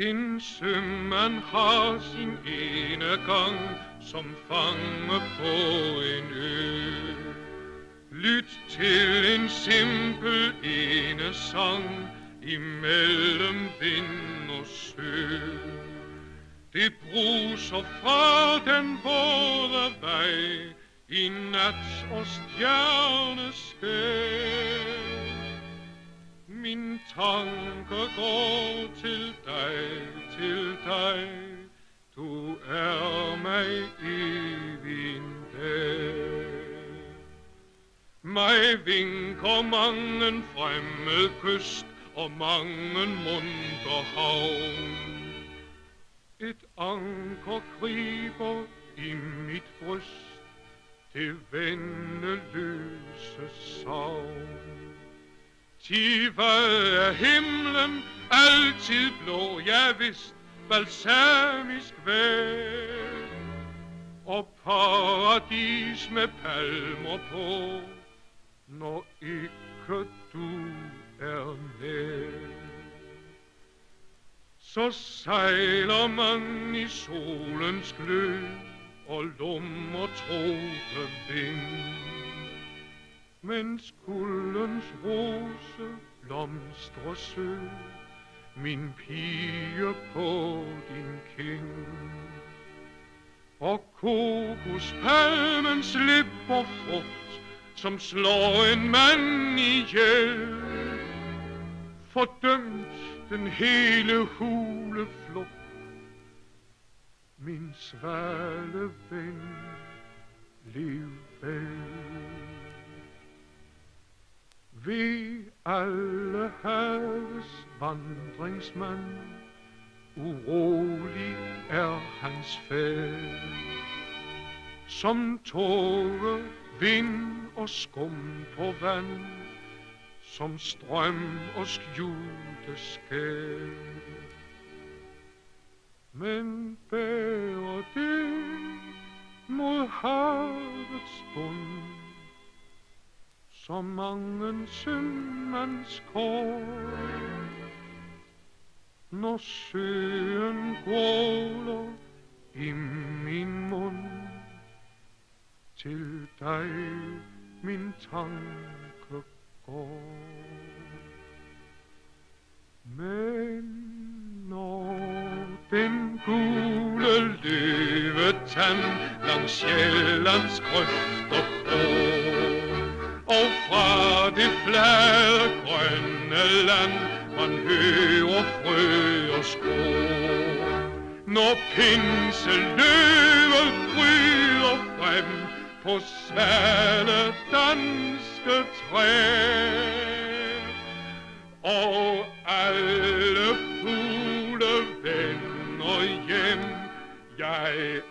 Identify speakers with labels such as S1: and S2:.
S1: En sømand har sin ene gang som fange på en ø. Lyt til en simpel ene sang imellem vind og sø. Det bruser fra den våde vej i nat og stjerneskær. Tanke går til dig, til dig, du er mig evig dag. Mig vinker mangen fremmed kyst og mangen munter havn. Et anker griber i mit bryst, det vendeløse savn. Ti er himlen altid blå, ja vist, balsamisk vejr. Og paradis med palmer på, når ikke du er nær. Så sejler man i solens glød og lummer trope vind. Mens kuldens rose blomstrer sø, min pige på din kind. Og kokospalmen slipper frugt, som slår en mand ihjel. Fordømt den hele hule flugt, min svale ven, lev vel. Alle havets vandringsmand, urolig er hans færd. Som tåge, vind og skum på vand, som strøm og skjulte skær. Men bærer det mod havets bund, som mange sømands kår. Når søen gråler i min mund, til dig min tanke går. Men når den gule løvetand langs Sjællands grøfter fra det flade grønne land man hører frø og skår. Når pinseløvet bryder frem på svale danske træer, og alle fugle vender hjem, jeg.